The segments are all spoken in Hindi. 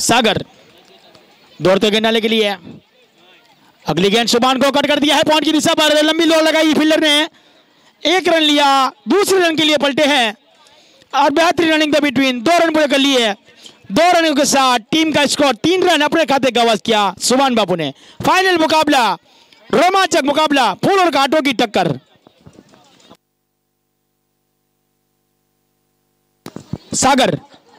सागर दौड़ते गेंद के लिए। अगली गेंद शुभान को कट कर दिया है, पॉइंट की दिशा पर। लंबी लोड लगाई फील्डर ने। एक रन लिया, दूसरे रन के लिए पलटे हैं। और बेहतरीन रनिंग द बिटवीन दो रन पूरे कर लिए। दो रनों के साथ टीम का स्कोर तीन रन अपने खाते का किया सुभान बाबू ने। फाइनल मुकाबला, रोमांचक मुकाबला, फूल और कांटों की टक्कर। सागर,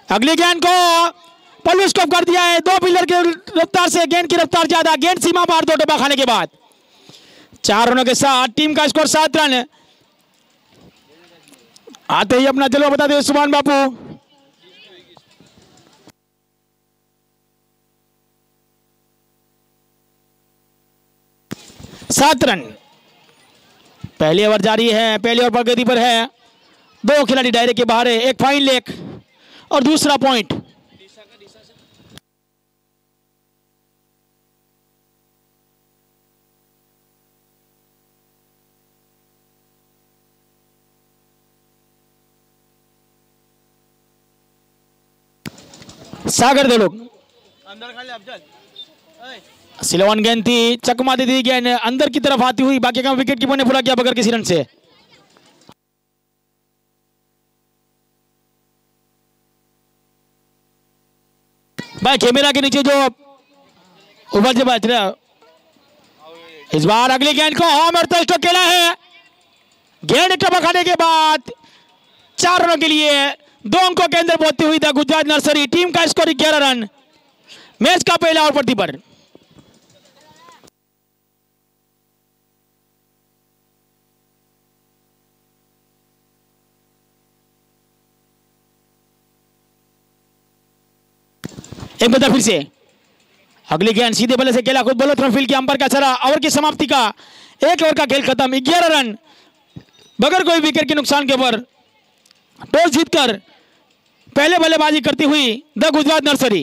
अगली गेंद को पल्लू स्टॉप कर दिया है। दो पिलर के रफ्तार से गेंद की रफ्तार ज़्यादा। गेंद सीमा पार, दो डब्बा खाने के बाद। चार रनों के साथ टीम का स्कोर सात रन। आते ही अपना जलवा बता दे सुभान बापू। सात रन। पहली ओवर जारी है। पहली ओवर प्रगति पर है। दो खिलाड़ी दायरे के बाहर है। एक फाइन लेक और दूसरा पॉइंट। सागर दे लोग। सिलवन गेंद थी चकमा दी थी गेंद अंदर की तरफ़ आती हुई बाकी का विकेट कीपर ने पूरा किया बगैर किसी रन से। भाई कैमरा के नीचे जो उबल से बच रहा। इस बार अगली गेंद को होम और तस्ट खेला है। गेंद टपक खाने के बाद चार रनों के लिए दो अंकों के अंदर पहुँचती हुई था गुजरात नर्सरी। टीम का स्कोर ग्यारह रन। मैच का पहला ओवर प्रति पर। एक बता फिर से। अगली गेंद सीधे बल्ले से खेला खुद बोलो थ्रो फ़ील्ड के अंपर का चरा ओवर की समाप्ति का एक ओवर का खेल खत्म। ग्यारह रन। बगैर कोई विकेट के नुकसान के ऊपर टॉस जीतकर पहले बल्लेबाजी करती हुई द गुजरात नर्सरी।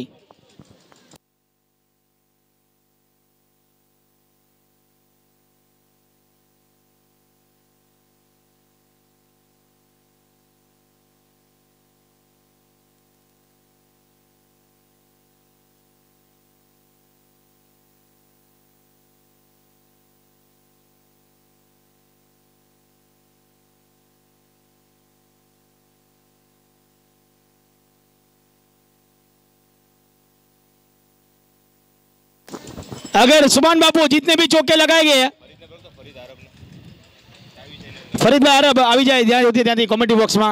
अगर सुभान बाबू जितने भी चौके लगाए गए ફરીદભાઈ અરબ આવી જાય ત્યાં સુધી ત્યાંથી કોમેડી બોક્સમાં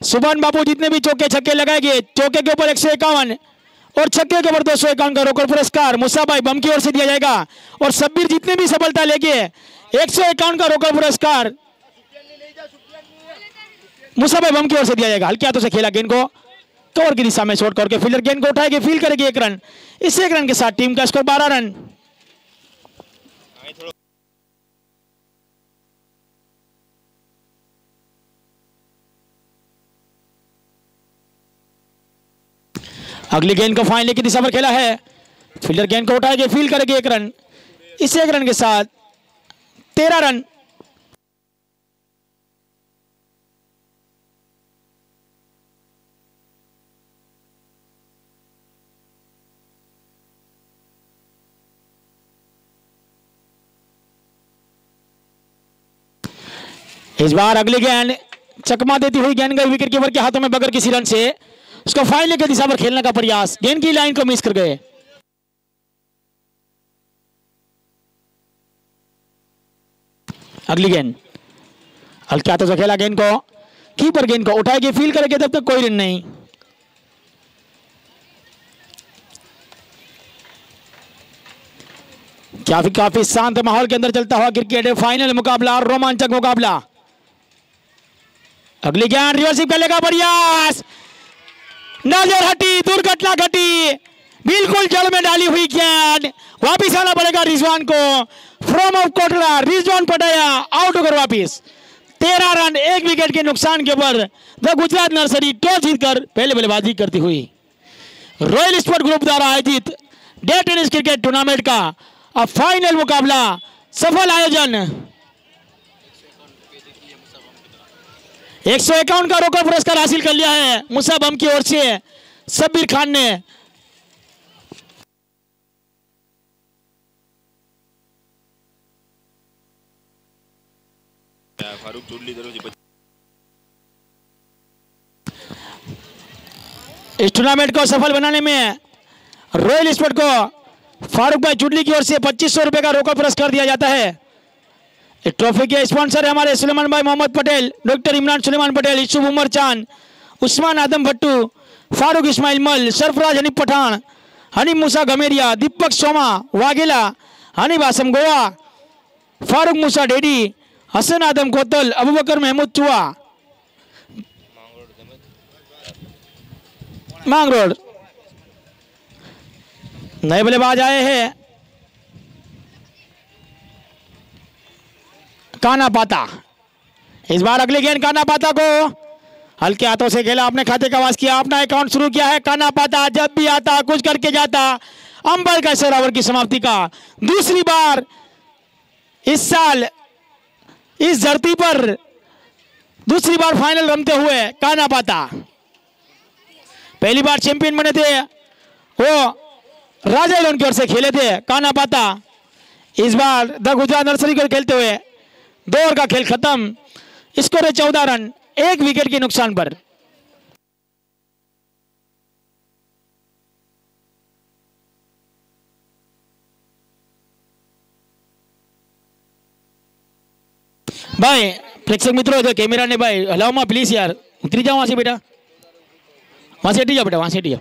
સુભાન બાપू जितने भी चौके छक्के लगाए गए चौके के ऊपर एक सौ इक्यावन और छक्के के ऊपर दो सौ इक्यावन का रोकड़ पुरस्कार मुसा भाई बम की ओर से दिया जाएगा और सब्बीर जितने भी सफलता लेके एक सौ इक्यावन का रोकड़ पुरस्कार मुसा भाई बम की ओर से दिया जाएगा हल्के हाथों से खेला गेंद को कवर की दिशा में शॉट करके फील्डर गेंद को उठाएगी फील करेगी एक रन इस एक रन के साथ टीम का स्कोर बारह रन। अगली गेंद को फाइनल की दिशा पर खेला है। फील्डर गेंद को उठाएगी फ़ील्ड करेगी एक रन। इस एक रन के साथ तेरह रन। इस बार अगली गेंद, चकमा देती हुई गेंद गई विकेट कीपर के हाथों में बगैर किसी रन से। उसको फाइनल की दिशा पर खेलने का प्रयास, गेंद की लाइन को मिस कर गए। अगली गेंद। हल्के हाथों से खेला गेंद को। कीपर गेंद को उठाएगी फील करेगी, तब तक कोई रन नहीं। काफ़ी काफ़ी शांत माहौल के अंदर चलता हुआ क्रिकेट फाइनल मुकाबला रोमांचक मुकाबला। अगली ज्ञान रिवर्सिंग पहले का प्रयास। नज़र हटी, दुर्घटना घटी। बिल्कुल जल में डाली हुई गेंद वापिस आना पड़ेगा रिजवान को। फ्रॉम ऑफ़ कोटला रिजवान पटाया आउट होकर वापिस। तेरह रन, एक विकेट के नुकसान के ऊपर द गुजरात नर्सरी टॉस जीतकर पहले बल्लेबाजी करती हुई। रॉयल स्पोर्ट ग्रुप द्वारा आयोजित डे टेनिस क्रिकेट टूर्नामेंट का अब फाइनल मुकाबला सफल आयोजन एक सौ इक्यावन का रोका पुरस्कार हासिल कर लिया है। मुसाब हम की ओर से सब्बीर खान ने। इस टूर्नामेंट को सफल बनाने में रॉयल स्पोर्ट को फारूक भाई चुडली की ओर से पच्चीस सौ रुपए का रोका पुरस्कार दिया जाता है। ट्रॉफी के स्पॉन्सर है हमारे सुलेमान भाई मोहम्मद पटेल डॉक्टर इमरान सुलेमान पटेल यूसुफ उमर चाँद, उस्मान आदम भट्टू, फारूक इस्माइल मल, सरफराज हनी पठान हनी मूसा घमेरिया, दीपक सोमा, वाघेला हनी आसम गोवा फारूक मूसा डेडी, हसन आदम कोतल अबू बकर महमूद चुआ। मांग रोड नए बल्लेबाज आए हैं। काना पाता इस बार अगले गेंद काना पाता को। हल्के हाथों से खेला अपने खाते का वास किया, अपना अकाउंट शुरू किया है काना पाता जब भी आता, कुछ करके जाता। अंबर का सर ओवर की समाप्ति का दूसरी बार इस साल इस धरती पर दूसरी बार फाइनल रमते हुए काना पाता पहली बार चैंपियन बने थे, वो राजा लोन की ओर से खेले थे काना पाता इस बार द गुजरात नर्सरी को खेलते हुए दो ओवर का खेल खत्म। स्कोर है चौदह रन, एक विकेट के नुकसान पर। भाई, प्रेक्षक मित्रों तो कैमरा ने भाई, हलाओ मा प्लीज़ यार। उतरी जाओ वहाँ से बेटा। वहाँ से हटी जाओ बेटा, वहाँ से हटी जाओ।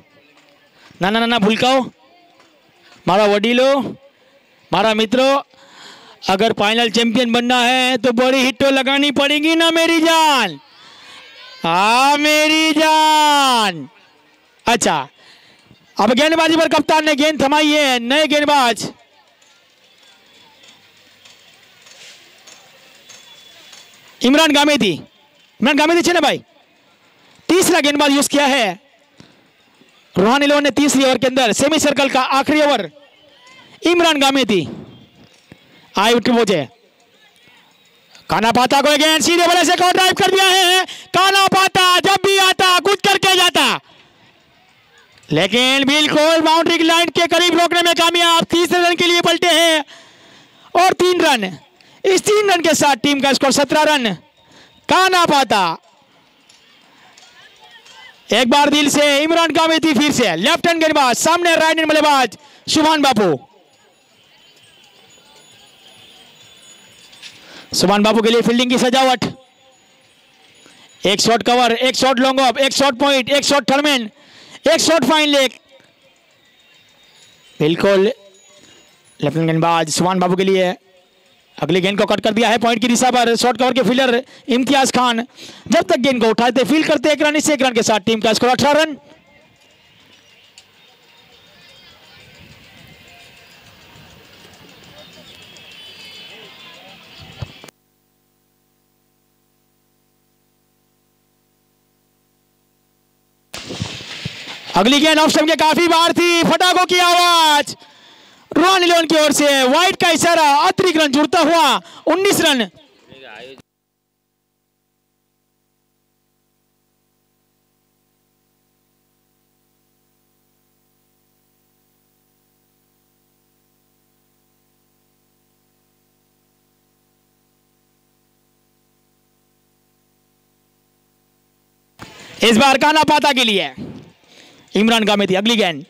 ना ना भूलकाओ मारा वडिलो, मारा मित्रों अगर फाइनल चैंपियन बनना है तो बड़ी हिट लगानी पड़ेगी ना मेरी जान। हाँ मेरी जान। अच्छा अब गेंदबाजी पर कप्तान ने गेंद थमाई है, नए गेंदबाज। इमरान गामेदी। इमरान गामेदी छे ना भाई? तीसरा गेंदबाज यूज़ किया है। रोहानी लोन ने तीसरी ओवर के अंदर, सेमी सर्कल का आखिरी ओवर। इमरान गामेदी। आए उठ पहुँचे। काना पाता को अगेन सीधे बड़े से कॉल ड्राइव कर दिया है। काना पाता जब भी आता कुछ करके जाता। लेकिन बिल्कुल बाउंड्री लाइन के करीब रोकने में कामयाब तीसरे रन के लिए पलटे हैं। और तीन रन। इस तीन रन के साथ टीम का स्कोर सत्रह रन। काना पाता एक बार दिल से इमरान कामेती फिर से। लेफ़्ट हैंड गेंदबाज, सामने राइट हैंड बल्लेबाज शुभान बापू। सुभान बाबू के लिए फील्डिंग की सजावट। एक शॉट कवर एक शॉट लॉन्ग ऑफ़ एक शॉट पॉइंट एक शॉट टर्मेन एक शॉट फाइन लेग बिल्कुल। लेफ्टिनेंट गेंदबाज सुमान बाबू के लिए अगली गेंद को कट कर दिया है पॉइंट की दिशा पर। शॉर्ट कवर के फील्डर इम्तियाज़ खान जब तक गेंद को उठाते फील करते एक रन इस एक रन के साथ टीम का स्कोर अठारह रन। अगली गेंद ऑफ़ के काफ़ी बार थी। फटाकों की आवाज़। रोहन लियोन की ओर से व्हाइट का इशारा। अतिरिक्त रन जुड़ता हुआ 19 रन। इस बार काना पाता के लिए। इमरान गामेती अगली गेंद।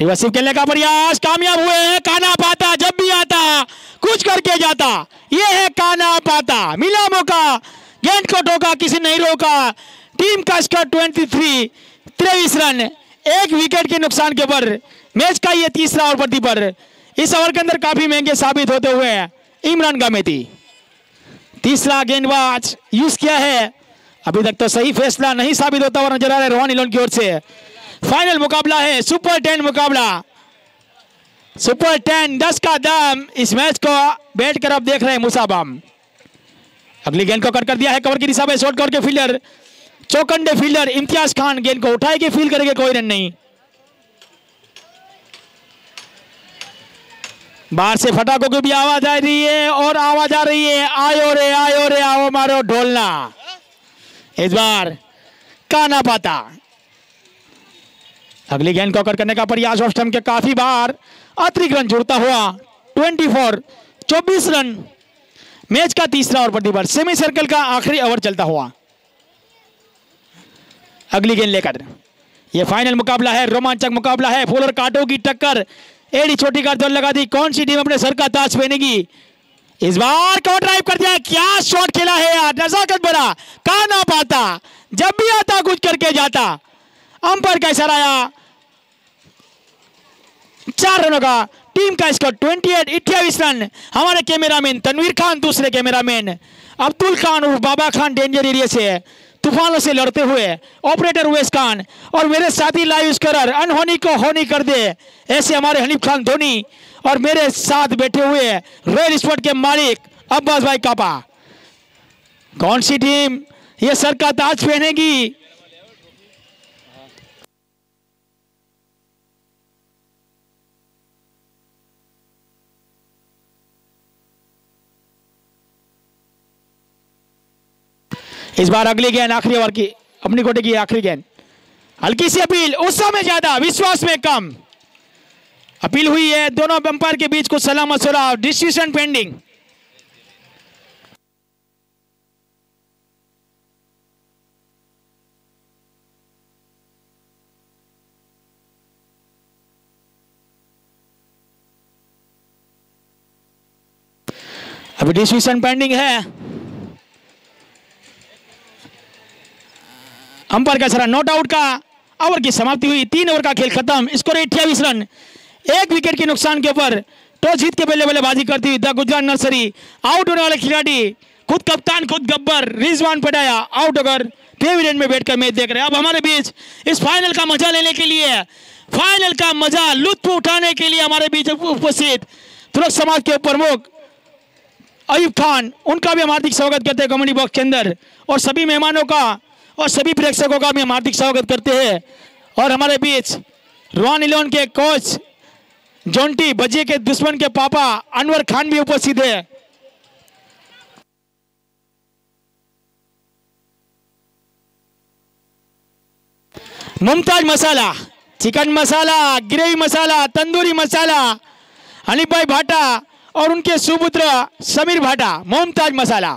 रिवर्सिव खेलने का प्रयास, कामयाब हुए हैं। काना पाता, जब भी आता, कुछ करके जाता। ये है काना पाता। मिला मौका, गेंद को ठोका, किसी नहीं रोका। टीम का स्कोर 23 तेईस रन, एक विकेट के नुकसान के ऊपर। मैच का ये तीसरा ओवर प्रति पर। इस ओवर के अंदर काफ़ी महँगे साबित होते हुए इमरान गामेती तीसरा गेंदबाज यूज़ किया है। अभी तक तो सही फैसला नहीं साबित होता हुआ नज़र आ रहा है रोहन इलोन की ओर से। फाइनल मुकाबला है सुपर टेन मुकाबला। सुपर टेन दस का दम इस मैच को बैठ कर अब देख रहे हैं मुसाबाम अगली गेंद को कट कर दिया है कवर की दिशा में शॉर्ट कवर के फील्डर चौकंडे फील्डर इम्तियाज़ खान गेंद को उठाएगी फील करेंगे, कोई रन नहीं। बाहर से फटाखों की भी आवाज़ आ रही है और आवाज़ आ रही है, आयो रे आयो रे, आओ मारो ढोलना। इस बार काना पाता। अगली गेंद को करने का प्रयास स्टंप के काफ़ी बार। अतिरिक्त रन जुड़ता हुआ 24 24 रन। मैच का तीसरा प्रति ओवर सेमी सर्कल का आखिरी ओवर चलता हुआ। अगली गेंद लेकर। यह फाइनल मुकाबला है, रोमांचक मुकाबला है। फूल और कांटों की टक्कर। एडी छोटी का दौड़ लगा दी। कौन सी टीम अपने सर का ताज पहनेगी? इस बार कवर ड्राइव कर दिया? क्या शॉट खेला है यार? नजाकत बड़ा कहा ना पाता। जब भी आता, कुछ करके जाता। अंपायर का इशारा आया। चार रनों का। टीम का स्कोर 28 अट्ठाईस रन। हमारे कैमरामैन तनवीर खान, दूसरे कैमरामैन अब्दुल खान और बाबा खान डेंजर एरिया से तूफानों से लड़ते हुए ऑपरेटर उवैस खान और मेरे साथी लाइव स्कोरर अनहोनी को होनी कर दे। ऐसे हमारे हनीफ खान, धोनी और मेरे साथ बैठे हुए हैं रॉयल स्पोर्ट के मालिक अब्बास भाई कापा। कौन सी टीम ये सर का ताज पहनेगी? इस बार अगली गेंद, आखिरी ओवर की, अपनी कोटे की आखिरी गेंद। हल्की सी अपील उस समय ज़्यादा, विश्वास में कम। अपील हुई है, दोनों अंपायर के बीच कुछ सलाह मशुरा डिसीज़न पेंडिंग। अभी डिसीज़न पेंडिंग है। अंपायर का सरा नॉट आउट का, ओवर की समाप्ति हुई, तीन ओवर का खेल खत्म, स्कोर अट्ठाईस रन। एक विकेट के नुकसान के ऊपर टॉस जीत के पहले बल्लेबाजी करती हुई द गुजरात नर्सरी। आउट होने वाले खिलाड़ी, खुद कप्तान, खुद गब्बर, रिजवान पटाया। आउट होकर पेविलियन में बैठकर मैच देख रहे हैं। अब हमारे बीच इस फाइनल का मज़ा लेने के लिए फाइनल का मज़ा लुत्फ उठाने के लिए हमारे बीच उपस्थित तुरक समाज के प्रमुख अयूब खान, उनका भी हम हार्दिक स्वागत करते हैं कमेडी बॉक्स के अंदर। और सभी मेहमानों का और सभी प्रेक्षकों का भी हम हार्दिक स्वागत करते हैं। और हमारे बीच रॉन इलेवन के कोच जोंटी बजे के दुश्मन के पापा अनवर खान भी उपस्थित है। मुमताज़ मसाला, चिकन मसाला, ग्रेवी मसाला, तंदूरी मसाला हनीफ भाई भाटा और उनके सुपुत्र समीर भाटा, मुमताज़ मसाला।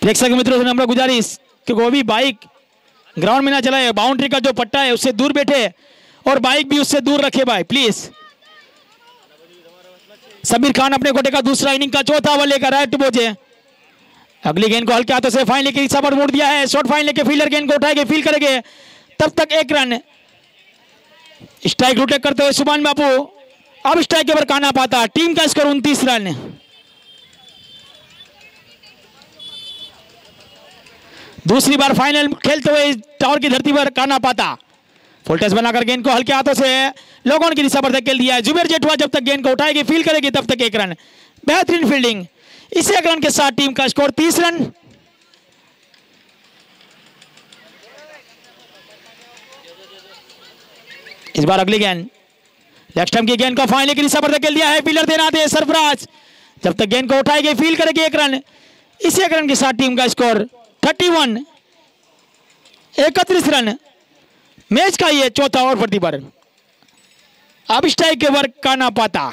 प्रेक्षक मित्रों, से नम्र गुजारिश कि वो भी बाइक ग्राउंड में ना चलाए। बाउंड्री का जो पट्टा है, उससे दूर बैठे और बाइक भी उससे दूर रखे भाई प्लीज़ समीर खान अपने कोटे का दूसरा इनिंग का चौथा ओवर लेकर राइट बोझे अगली गेंद को हल्के हाथों से फाइन लेके दिशा पर मोड़ दिया है। शॉर्ट फाइन लेके फील्डर गेंद को उठाएँगे फील करेंगे। तब तक एक रन। स्ट्राइक रोटेट करते हुए सुभान बापू। अब स्ट्राइक के ऊपर काना पाता। टीम का स्कोर उनतीस रन। दूसरी बार फाइनल खेलते हुए टावर की धरती पर काना पाता। फुल टच बनाकर गेंद को हल्के हाथों से लोगों की दिशा पर धकेल दिया है। जुबेर जेठवा जब तक गेंद को उठाएगी फील करेगी तब तक एक रन बेहतरीन फील्डिंग इस एक रन के साथ टीम का स्कोर तीस रन इस बार अगली गेंद। लेफ़्ट की गेंद को फाइनल की दिशा पर धकेल दिया है। फील्डर देना दे सरफराज। जब तक गेंद को उठाएगी फील करेगी एक रन इसी एक रन के साथ टीम का स्कोर थर्टी वन। इकतीस रन। मैच का ये चौथा ओवर प्रति पर अब स्ट्राइक के वर्क काना पाता।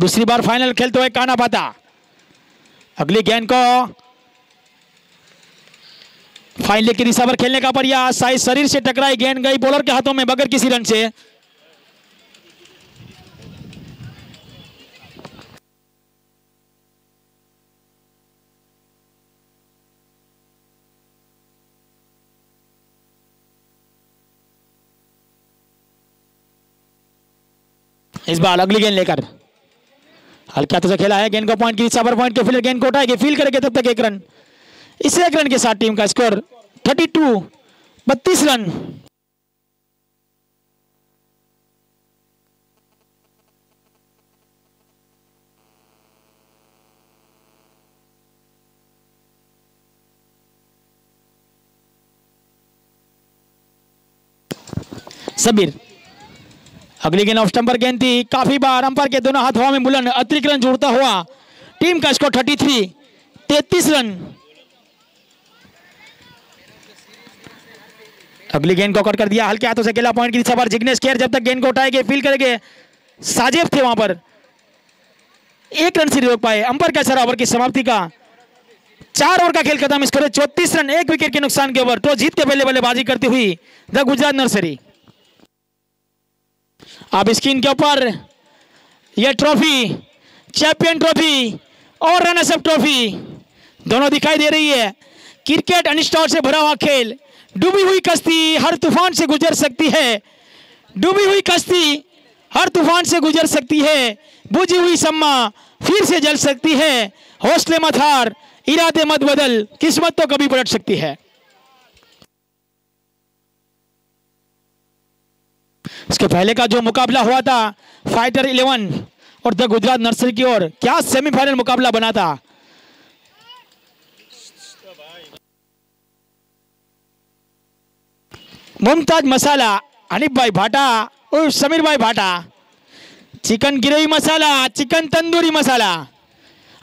दूसरी बार फाइनल खेलते हुए काना पाता। अगली गेंद को फाइनल की दिशा पर खेलने का प्रयास। साइज़ शरीर से टकराई गेंद गई। बॉलर के हाथों में बगैर किसी रन से। इस बार अगली गेंद लेकर। हल्के से खेला है, गेंद को पॉइंट की पर पॉइंट के फील्डर गेंद को उठाएगी फील करेंगे तब तक एक रन इस एक रन के साथ टीम का स्कोर 32 बत्तीस रन। सबीर अगली गेंद ऑफ़ स्टंपर गेंद थी। काफ़ी बार अंपायर के दोनों हाथ हवा में बुलंद अतिरिक्त रन जोड़ता हुआ। टीम का स्कोर 33 तैतीस रन। अगली गेंद को कट कर दिया। हल्के हाथों से अकेला पॉइंट की दिशा पर जिग्नेश केयर जब तक गेंद को उठाएँगे फील करेंगे। साजेब थे वहाँ पर। एक रन से रोक पाए। अंपर का सर ओवर की समाप्ति का। चार ओवर का खेल खत्म। स्कोर चौतीस रन, एक विकेट के नुकसान के ओवर टॉस जीत के पहले बल्लेबाजी करती हुई द गुजरात नर्सरी। अब स्क्रीन के ऊपर यह ट्रॉफी, चैंपियन ट्रॉफी और रनर्सअप ट्रॉफी दोनों दिखाई दे रही है। क्रिकेट अनिश्चित से भरा हुआ खेल, डूबी हुई कश्ती हर तूफ़ान से गुजर सकती है। डूबी हुई कश्ती हर तूफ़ान से गुजर सकती है। बुझी हुई सम्मा फिर से जल सकती है। हौसले मत हार, इरादे मत बदल, किस्मत तो कभी पलट सकती है। इसके पहले का जो मुकाबला हुआ था फाइटर इलेवन और द गुजरात नर्सरी की ओर, क्या सेमीफाइनल मुकाबला बना था? मुमताज़ मसाला, हनीफ भाई भाटा और समीर भाई Bhata. Chicken gravy masala, chicken tandoori masala.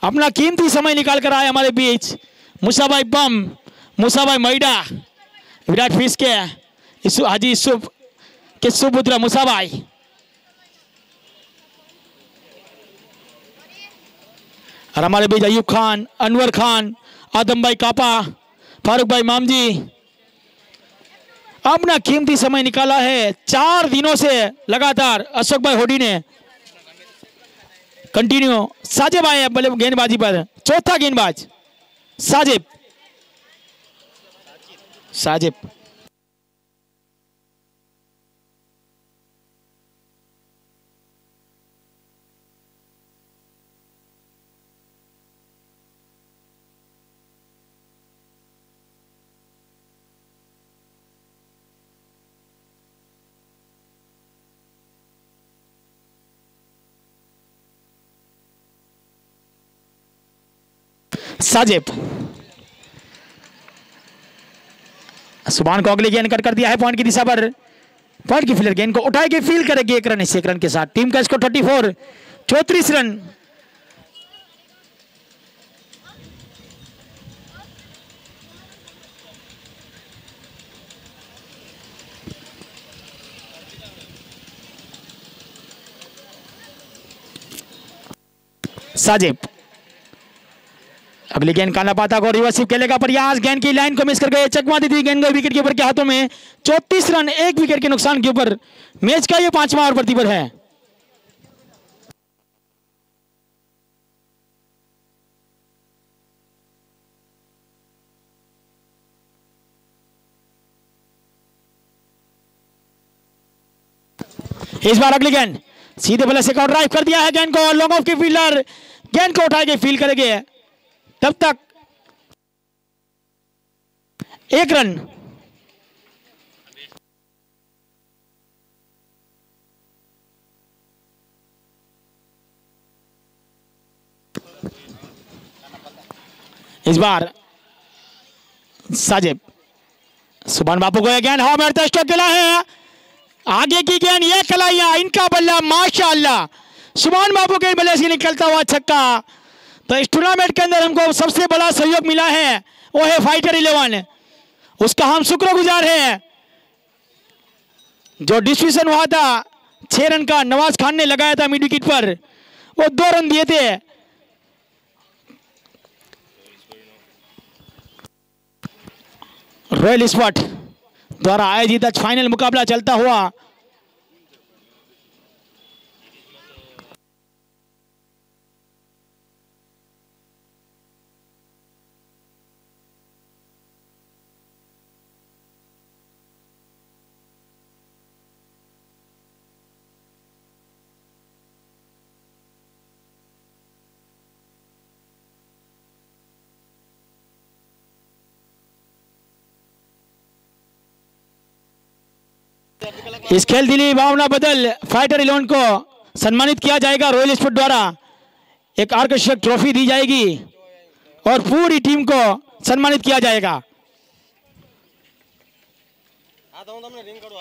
अपना कीमती समय निकाल कर आए हमारे बीच मुसाभाई बम मुसाभाई मैडा विराट फ़िश के हाजी यूसुफ के सुपुत्र मुसाभाई और हमारे बीच अयूब खान, अनवर खान, आदम भाई कापा, फारूक भाई मामजी, अपना कीमती समय निकाला है। चार दिनों से लगातार अशोक भाई होडी ने कंटिन्यू साजिब आए बल्ले गेंदबाजी पर। चौथा गेंदबाज साजिब। साजिब। साजिब। सुभान को अगली गेंद कट कर दिया है पॉइंट की दिशा पर। पॉइंट की फील्डर गेंद को उठाएगी फील करेगी एक रन इस एक रन के साथ। टीम का स्कोर थर्टी फोर चौतीस रन। साजिब। अगली गेंद काला पाता को रिवर्सिव खेलेगा प्रयास। गेंद की लाइन को मिस कर गए चकमा दी थी गेंद गई विकेट कीपर के हाथों में। चौतीस रन, एक विकेट के नुकसान के ऊपर। मैच का ये पांचवा ओवर प्रति पर है। इस बार अगली गेंद। सीधे बल्ले से ड्राइव कर दिया है गेंद को लॉन्ग ऑफ़ की फील्डर गेंद को उठाएँगे फील करेंगे। तब तक एक रन। इस बार साजिब, सुभान बापू को गेंद हवा में अड़ता स्ट्रोक खेला है। आगे की गेंद ये खिलाइया इनका बल्ला माशाअल्लाह सुभान बापू के बल्ले से निकलता हुआ छक्का। तो इस टूर्नामेंट के अंदर हमको सबसे बड़ा सहयोग मिला है, वो है फाइटर इलेवन उसका हम शुक्रगुजार हैं। जो डिस्ट्रीब्यूशन हुआ था, छह रन का नवाज़ खान ने लगाया था मिड विकेट पर, वो दो रन दिए थे। रॉयल स्पॉट द्वारा आयोजित फाइनल मुकाबला चलता हुआ इस खेल दिली भावना बदल फाइटर इलेवन को सम्मानित किया जाएगा रॉयल स्पोर्ट द्वारा। एक आकर्षक ट्रॉफी दी जाएगी और पूरी टीम को सम्मानित किया जाएगा।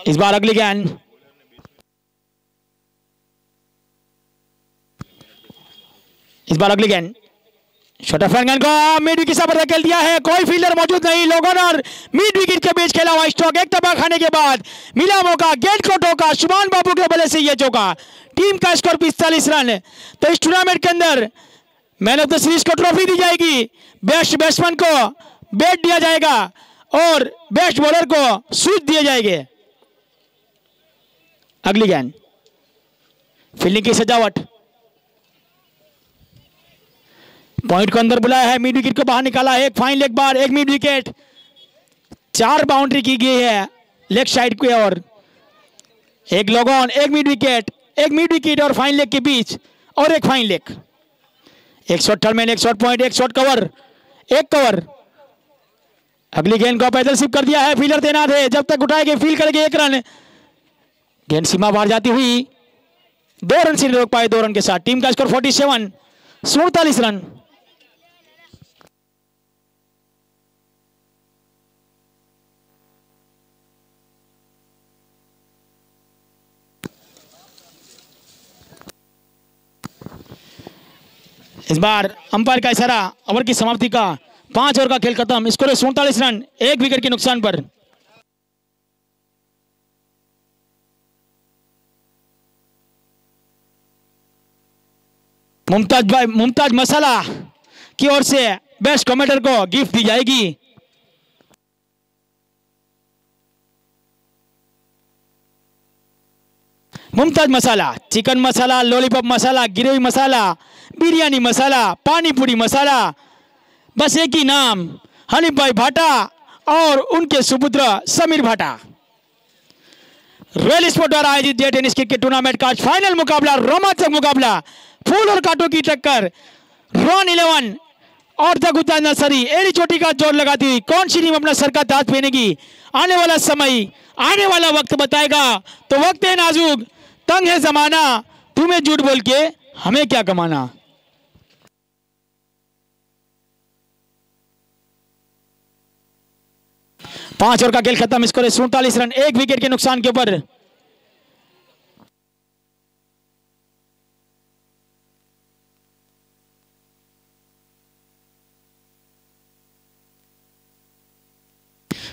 इस बार अगली गेंद। इस बार अगली गेंद। छोटा को मिड विकेट से दिया है। कोई फील्डर मौजूद नहीं। लोगों मिड विकेट के बीच खेला हुआ एक तबाह खाने के बाद मिला मौका। गेंद को ठोका शुभान बाबू के बल्ले से ये चौका। टीम का स्कोर पिस्तालीस रन। तो इस टूर्नामेंट के अंदर मैन ऑफ़ द सीरीज़ को ट्रॉफी दी जाएगी। बेस्ट बैट्समैन को बैट दिया जाएगा और बेस्ट बॉलर को स्विच दिए जाएँगे। अगली गेंद फील्डिंग की सजावट। पॉइंट को अंदर बुलाया है, मिड विकेट को बाहर निकाला है, एक फाइन लेग बार, एक मिड विकेट। चार बाउंड्री की गई है, लेग साइड की ओर। एक लॉग ऑन, एक मिड विकेट, एक मिड विकेट और फाइन लेग के बीच, और एक फाइन लेग। एक शॉट टर्मेन एक शॉट पॉइंट एक शॉट कवर एक कवर अगली गेंद को पैदल सिप कर दिया है फील्डर तैनात है, जब तक उठाएँगे फील करेंगे एक रन गेंद सीमा बाहर जाती हुई, दो रन से रोक पाए, दो रन के साथ। टीम का स्कोर 47 सैतालीस रन। इस बार अंपायर का इशारा ओवर की समाप्ति का पाँच ओवर का खेल खत्म। स्कोर है सैतालीस रन, एक विकेट के नुकसान पर। मुमताज़ भाई, मुमताज़ मसाला की ओर से बेस्ट कमेंटर को गिफ्ट दी जाएगी। Mumtaz masala, chicken masala lollipop masala gravy masala biryani masala pani puri masala बस एक ही नाम हनीफ भाई भाटा और उनके सुपुत्र समीर भाटा रॉयल स्पोर्ट द्वारा आयोजित जे टेनिस क्रिकेट टूर्नामेंट का फाइनल मुकाबला, रोमांचक मुकाबला, फूल और कांटों की टक्कर रॉन इलेवन और तगुता नर्सरी एड़ी चोटी का ज़ोर लगाती हुई कौन सी टीम अपना सर का ताज पहनेगी? आने वाला समय, आने वाला वक्त बताएगा। तो वक्त है नाजुक, तंग है जमाना, तुम्हें झूठ बोल के हमें क्या कमाना? पाँच ओवर का खेल खत्म, स्कोर है सैतालीस रन, एक विकेट के नुकसान के ऊपर।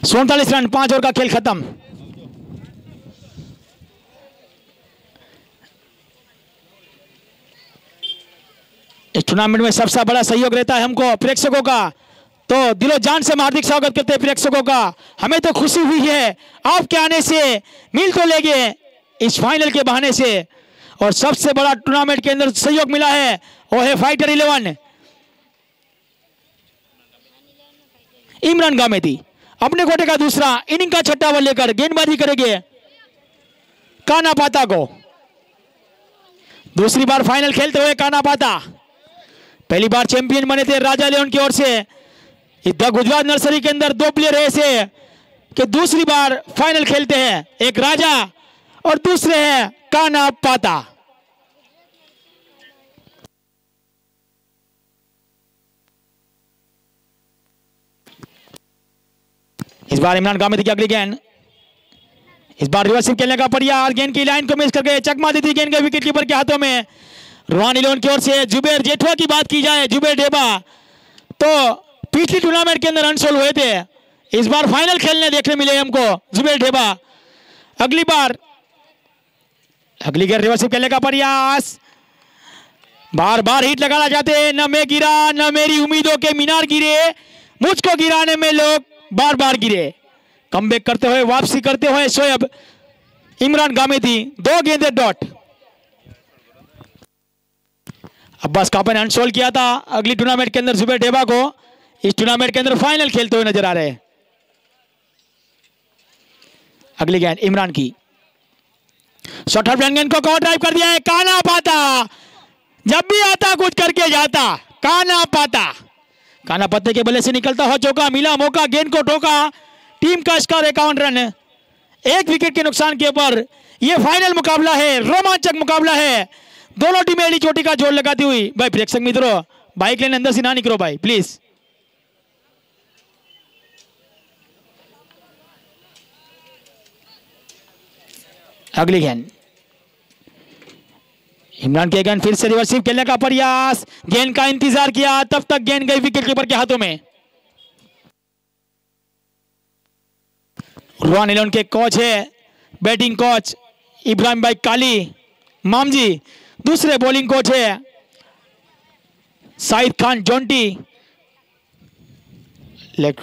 सैतालीस रन, पाँच ओवर का खेल खत्म। इस टूर्नामेंट में सबसे बड़ा सहयोग रहता है हमको, प्रेक्षकों का। तो दिलो जान से हम हार्दिक स्वागत करते हैं प्रेक्षकों का। हमें तो खुशी हुई है। आपके आने से, मिल तो लेंगे इस फाइनल के बहाने से। और सबसे बड़ा टूर्नामेंट के अंदर सहयोग मिला है, वो है फाइटर इलेवन इमरान गामेदी, अपने कोटे का दूसरा इनिंग का छठा ओवर लेकर गेंदबाजी करेंगे। काना पाता को। दूसरी बार फाइनल खेलते हुए काना पाता। पहली बार चैंपियन बने थे राजा लेवन की ओर से। द गुजरात नर्सरी के अंदर दो प्लेयर ऐसे कि दूसरी बार फाइनल खेलते हैं। एक राजा और दूसरे हैं काना पाता। इस बार इमरान गामिद की अगली गेंद। इस बार रिवर्सिव खेलने का प्रयास गेंद की लाइन को मिस कर गए। चकमा दी थी गेंद के विकेट कीपर के हाथों में। रोहानी लोन की ओर से जुबेर जेठवा की बात की जाए, जुबेर डेबा। तो पिछली टूर्नामेंट के अंदर अनसोल हुए थे। इस बार फाइनल खेलने देखने मिले हमको, जुबेर ढेबा। अगली बार, अगली गेंद रिवर्सिव खेलने का प्रयास। बार बार हिट लगाना चाहते हैं, न मैं गिरा, न मेरी उम्मीदों के मीनार गिरे। मुझको गिराने में लोग बार बार गिरे। कम करते हुए, वापसी करते हुए शोएब इमरान गामेदी दो गेंदे डॉट अब्बास कापा ने अनसोल किया था अगली टूर्नामेंट के अंदर जुबेर डेबा को। इस टूर्नामेंट के अंदर फाइनल खेलते हुए नज़र आ रहे हैं। अगली गेंद, इमरान की। शॉर्ट गेंद को कवर ड्राइव कर दिया है, काना पाता। जब भी आता कुछ करके जाता। काना पाता। काना पत्ते के बल्ले से निकलता हो चौका, मिला मौका, गेंद को ठोका। टीम का स्कोर इक्यावन रन एक विकेट के नुकसान के ऊपर यह फाइनल मुकाबला है, रोमांचक मुकाबला है। दोनों टीमें एडी चोटी का ज़ोर लगाती हुई। भाई प्रेक्षक मित्रों बाइक लेने अंदर से ना निकलो भाई प्लीज़ अगली गेंद। इमरान के गेंद फिर से रिवर्सिव खेलने का प्रयास। गेंद का इंतज़ार किया, तब तक गेंद गई विकेट कीपर के हाथों में। रोहन इलेवन के कोच है बैटिंग कोच इब्राहिम भाई काली मामजी दूसरे बॉलिंग कोच है साइद खान जोंटी लेग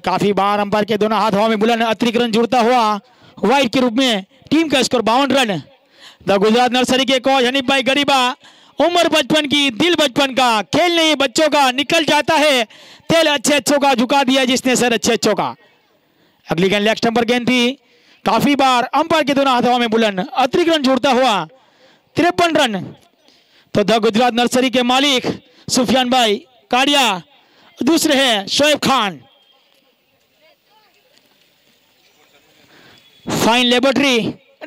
काफ़ी बार अंपायर के दोनों हाथ हवा में बुलंद अतिरिक्त रन जुड़ता हुआ। वाइट के रूप में टीम का स्कोर बावन रन। द गुजरात नर्सरी के कोच हनीफ भाई गरीबा उम्र बचपन की, दिल बचपन का खेल नहीं बच्चों का, निकल जाता है। तेल अच्छे अच्छों का झुका दिया जिसने सर अच्छे अच्छों का। अगली गेंद लेग स्टंप गेंद थी। काफ़ी बार अंपायर के दोनों हाथ में बुलंद, अतिरिक्त रन जोड़ता हुआ, तिरपन रन। तो द गुजरात नर्सरी के मालिक सुफियान भाई काड़िया, दूसरे हैं शोएब खान। फाइन लेबोरेटरी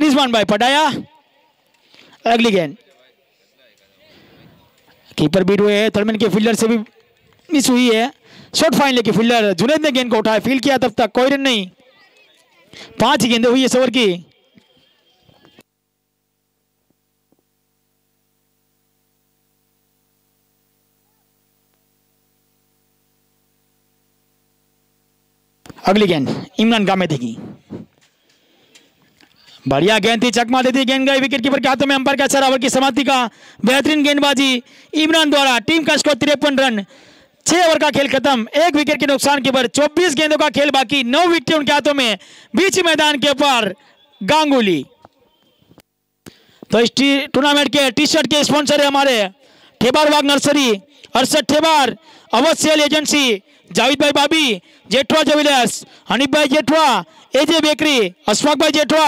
रिजवान भाई पटाया अगली गेंद कीपर बीट हुए हैं। थर्डमैन के फील्डर से भी मिस हुई है। शॉर्ट फाइन लेके फील्डर जुनेद ने गेंद को उठाया। फील किया तब तक कोई रन नहीं। पाँच ही गेंदें हुई है ओवर की। अगली गेंद इमरान गामेदी की बढ़िया गेंद थी, चकमा देती गेंद गई विकेट कीपर के हाथों में अंपायर का सर ओवर की समाप्ति का बेहतरीन गेंदबाजी इमरान द्वारा, टीम का स्कोर तिरपन रन, छह ओवर का खेल खत्म, एक विकेट के नुकसान के पर 24 गेंदों का खेल बाकी, नौ विकेट उनके हाथों में, बीच मैदान के ऊपर गांगुली। तो इस टूर्नामेंट के टी शर्ट के स्पॉन्सर है हमारे, ठेबार बाग नर्सरी अरसद ठेबार सेल एजेंसी जावेद भाई बाबी, जेठवा जविलर्स, हनीफ भाई जेठवा, एजे बेकरी अशफाक भाई जेठवा,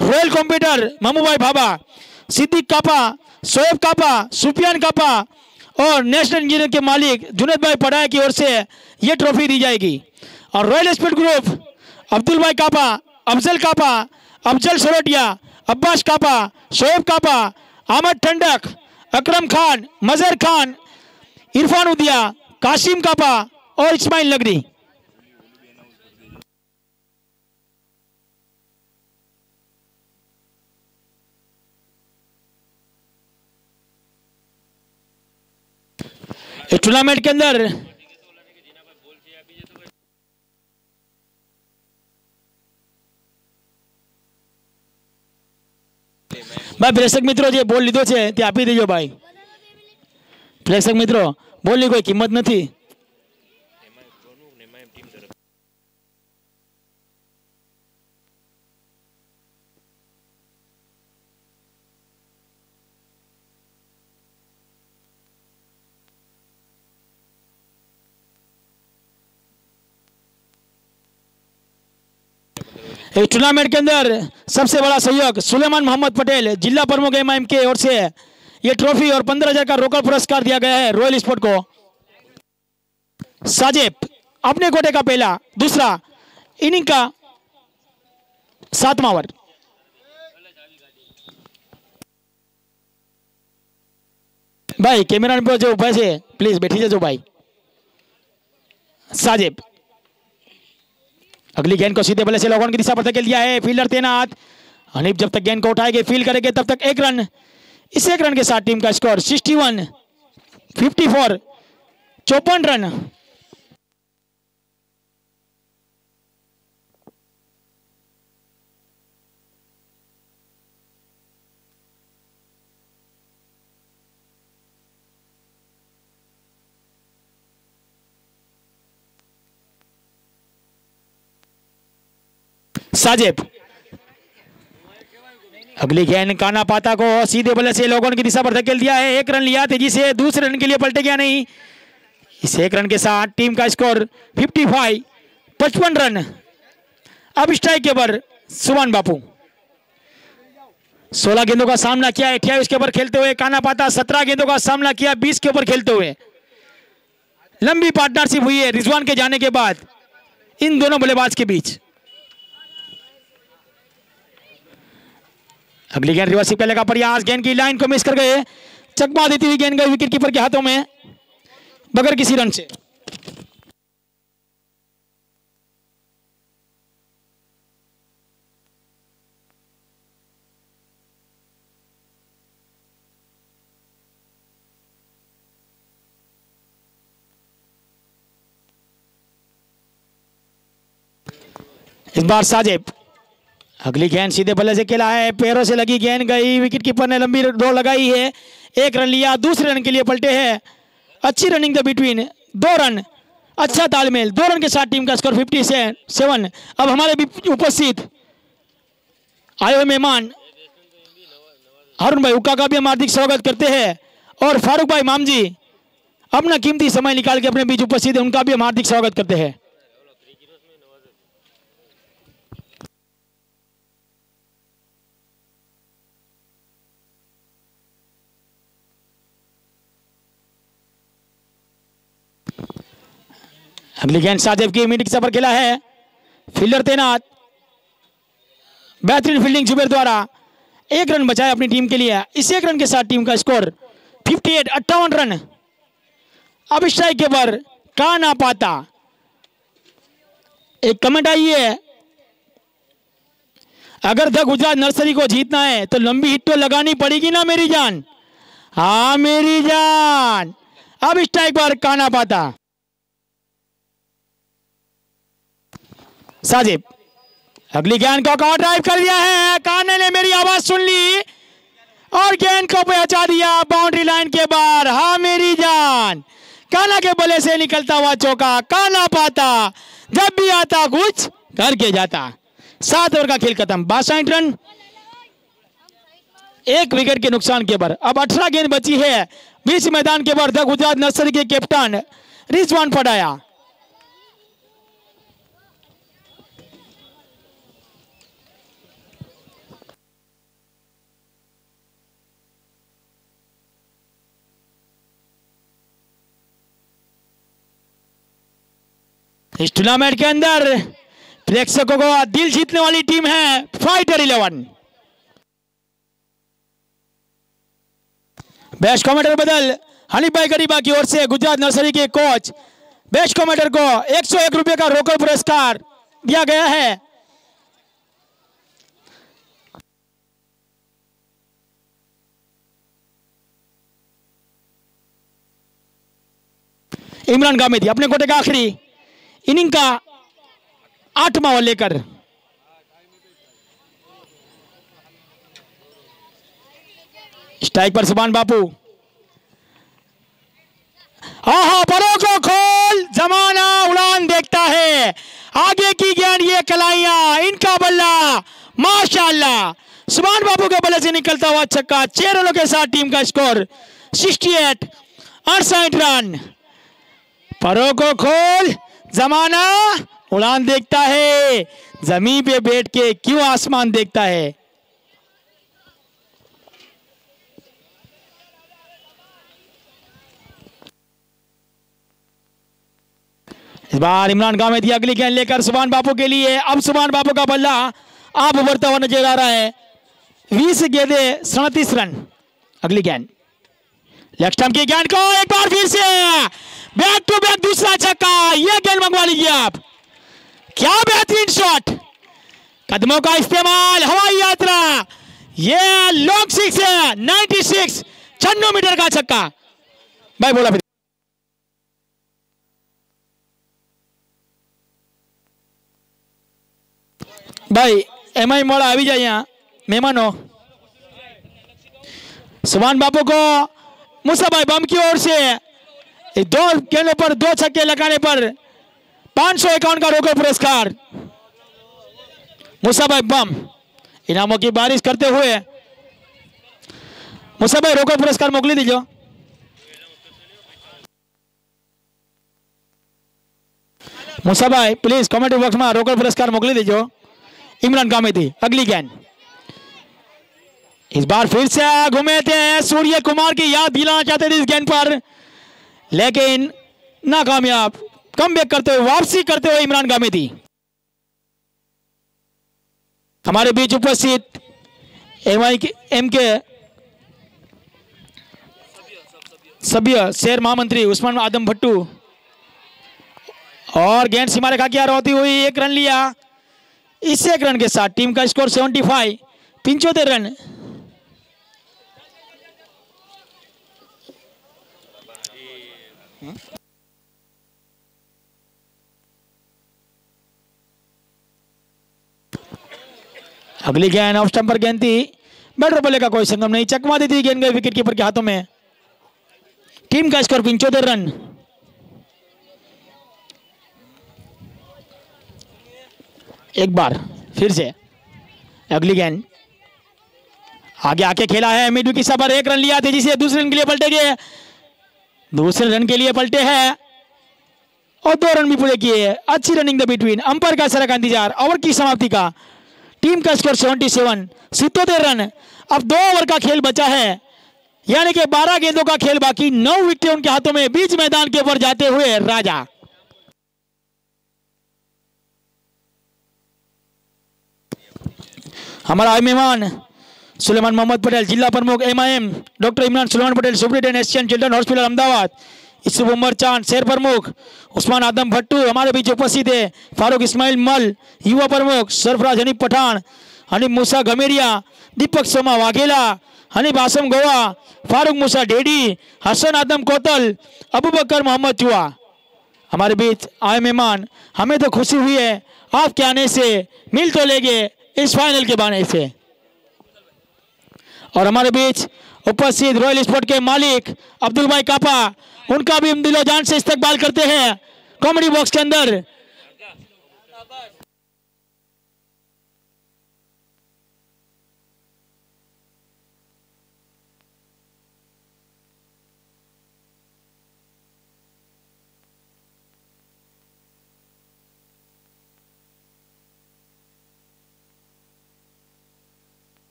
रॉयल कंप्यूटर मामू भाई भाबा सिद्दीक कापा शोएब कापा, सुफियान कापा और नेशनल इंजीनियर के मालिक जुनेद भाई पढ़ाई की ओर से ये ट्रॉफी दी जाएगी। और रॉयल स्पीड ग्रुप, अब्दुल भाई कापा, अफजल कापा, अफजल सरोटिया, अब्बास कापा शोएब कापा, अहमद ठंडक, अकरम खान मजहर खान, इरफान उदिया, कासिम कापा और इस्माइल नगरी इस टूर्नामेंट के अंदर ભાઈ પ્રેક્ષક મિત્રો જે બોલ લીધો છે તે આપી દેજો ભાઈ પ્રેક્ષક મિત્રો બોલની કોઈ કિંમત નથી इस टूर्नामेंट के अंदर सबसे बड़ा सहयोग सुलेमान मोहम्मद पटेल, जिला प्रमुख एम के ओर से ये ट्रॉफी और पंद्रह हज़ार का रोकड़ पुरस्कार दिया गया है रॉयल स्पोर्ट को। साजेब, अपने कोटे का पहला, दूसरा इनिंग का सातवां ओवर। भाई कैमरा पर जो वैसे प्लीज़ बैठी जाओ भाई। साजेब अगली गेंद को सीधे बल्ले से लॉकऑन की दिशा पर धकेल दिया है फील्डर तैनात। अनिप जब तक गेंद को उठाएँगे फील करेंगे, तब तक एक रन। इस एक रन के साथ टीम का स्कोर 61 54 चौपन रन। साजेब। अगली गेंद काना पाता को सीधे बल्ले से लोगों की दिशा पर धकेल दिया है। एक रन लिया तेज़ी से, दूसरे रन के लिए पलटे गया नहीं। इस एक रन के साथ टीम का स्कोर 55 पचपन रन। अब स्ट्राइक के ऊपर सुमन बापू। 16 गेंदों का सामना किया अट्ठाईस के ऊपर खेलते हुए काना पाता 17 गेंदों का सामना किया 20 के ऊपर खेलते हुए। लंबी पार्टनरशिप हुई है, रिजवान के जाने के बाद। इन दोनों बल्लेबाज के बीच। अगली गेंद रिवर्सिंग पहले का प्रयास, गेंद की लाइन को मिस कर गए। चकमा देती हुई गेंद गई विकेट कीपर के हाथों में, बगैर किसी रन से। इस बार साजिब अगली गेंद सीधे बल्ले से खेला है, पैरों से लगी गेंद गई विकेट कीपर ने लंबी दौड़ लगाई है, एक रन लिया, दूसरे रन के लिए पलटे हैं, अच्छी रनिंग द बिटवीन दो रन अच्छा तालमेल, दो रन के साथ टीम का स्कोर फिफ्टी से सेवन अब हमारे उपस्थित आए हुए मेहमान, अरुण भाई उक्का का भी हम हार्दिक स्वागत करते हैं, और फारूक भाई मामजी, अपना कीमती समय निकाल के अपने बीच उपस्थित है, उनका भी हम हार्दिक स्वागत करते हैं। अगली गेंद साजिब की मिड पर खेला है। फील्डर तैनात। बेहतरीन फील्डिंग जुबेर द्वारा एक रन बचाया अपनी टीम के लिए। इस एक रन के साथ टीम का स्कोर 58 अट्ठावन रन। स्ट्राइक के पर का ना पाता। एक कमेंट आई है। अगर द गुजरात नर्सरी को जीतना है तो लंबी हिट तो लगानी पड़ेगी ना मेरी जान। हाँ मेरी जान। अब स्ट्राइक पर का ना पाता। साजिब, अगली गेंद को कवर ड्राइव कर दिया है? काने ने मेरी आवाज़ सुन ली और गेंद को पहुँचा दिया बाउंड्री लाइन के बाहर। हाँ मेरी जान। काला के बले से निकलता हुआ चौका काला पाता, जब भी आता कुछ करके जाता। सात ओवर का खेल खत्म, बासठ रन। एक विकेट के नुकसान के पर अब अठारह गेंद बची है। बीच मैदान के पर द गुजरात नर्सरी के कैप्टन रिजवान पढ़ाया। इस टूर्नामेंट के अंदर, प्रेक्षकों को दिल जीतने वाली टीम है फाइटर इलेवन बेस्ट कमेंटर बदल, हनी भाई गरीबा की ओर से गुजरात नर्सरी के कोच बेस्ट कमेंटर को 101 रुपए का रोकड़ पुरस्कार दिया गया है। इमरान गामेदी, अपने कोटे का आखिरी। इनिंग का आठवां ओवर लेकर। स्ट्राइक पर सुभान बापू। आहा, बड़ों को खोल। जमाना उड़ान देखता है। आगे की ज्ञान ये कलाइया, इनका बल्ला, माशाल्लाह। सुभान बापू के बल्ले से निकलता हुआ छक्का छह रनों के साथ टीम का स्कोर 68 अड़सठ रन। परों को खोल। जमाना उड़ान देखता है, ज़मीन पे बैठ के क्यों आसमान देखता है? इस बार इमरान में थी अगली गेंद लेकर सुभान बापू के लिए। अब सुभान बापू का बल्ला आप उभरता हुआ नज़र आ रहा है। बीस गेंदे सड़तीस रन, अगली गेंद। लेफ्ट स्टंप की गेंद को एक बार फिर से बैक टू बैक दूसरा छक्का यह गेंद मंगवा लीजिए आप क्या बेहतरीन शॉट कदमों का इस्तेमाल हवाई यात्रा ये लॉन्ग सिक्स है 96 छन्नू मीटर का छक्का भाई बोला फिर ભાઈ એમાંય મોડા આવી જાય અહીંયા મહેમાનો सुभान बापू को मूसा भाई बम की ओर से। दो गेंदों पर दो छक्के लगाने पर पाँच सौ इक्यावन का रोकड़ पुरस्कार। मुसा भाई बम, इनामों की बारिश करते हुए। मुसा भाई, रोकड़ पुरस्कार मोकली दीजिए। मुसा भाई प्लीज़ कमेंट बॉक्स में रोकड़ पुरस्कार मोकली दीजिए। इमरान कामेदी अगली गेंद। इस बार फिर से घूमे थे, सूर्य कुमार की याद दिलाना चाहते थे इस गेंद पर। लेकिन नाकामयाब कम बैक करते हुए, वापसी करते हुए इमरान गामेदी हमारे बीच उपस्थित एम आई के एम के सभ्य शेर महामंत्री उस्मान आदम भट्टू और गेंद सीमा रेखा की होती हुई एक रन लिया। इस एक रन के साथ टीम का स्कोर 75 पिंचोतेर रन। अगली गेंद ऑफ़ स्टंप पर गेंद थी बैटर बोले का कोई संगम नहीं चकमा दी थी गेंद गई विकेट कीपर के हाथों में। टीम का स्कोर पिंचोतर रन। एक बार, फिर से। अगली गेंद। आगे आके खेला है मिड विकेट पर एक रन लिया, तेज़ी जिसे दूसरे रन के लिए पलटे गए। दूसरे रन के लिए पलटे हैं। और दो रन भी पूरे किए अच्छी रनिंग द बिटवीन अंपायर का सरा का इंतज़ार। ओवर की समाप्ति का। टीम का स्कोर 77 सितोतेर रन। अब दो ओवर का खेल बचा है। यानी कि 12 गेंदों का खेल बाकी। नौ विकेट उनके हाथों में। बीच मैदान के ऊपर जाते हुए राजा। हमारा मेहमान सुलेमान मोहम्मद पटेल जिला प्रमुख MIM doctor Imran Suleman Patel superintendent Asian children hospital Ahmedabad Yusuf Umar Chand शेर प्रमुख उस्मान आदम भट्टू हमारे बीच उपस्थित है। फारूक इस्माइल मल, युवा प्रमुख, सरफराज हनीफ पठान, हनीफ मूसा गमेरिया, दीपक सोमा वाघेला, हनीफ आसम गोवा, फारूक मूसा डेडी, हसन आदम कोतल अबू बकर मोहम्मद चुआ हमारे बीच आए मेहमान, हमें तो खुशी हुई है आपके आने से, मिल तो लेंगे, इस फाइनल के बाने से। और हमारे बीच उपस्थित रॉयल स्पोर्ट के मालिक अब्दुल भाई कापा, उनका भी हम दिलो जान से इस्तेकबाल करते हैं। कॉमेडी बॉक्स के अंदर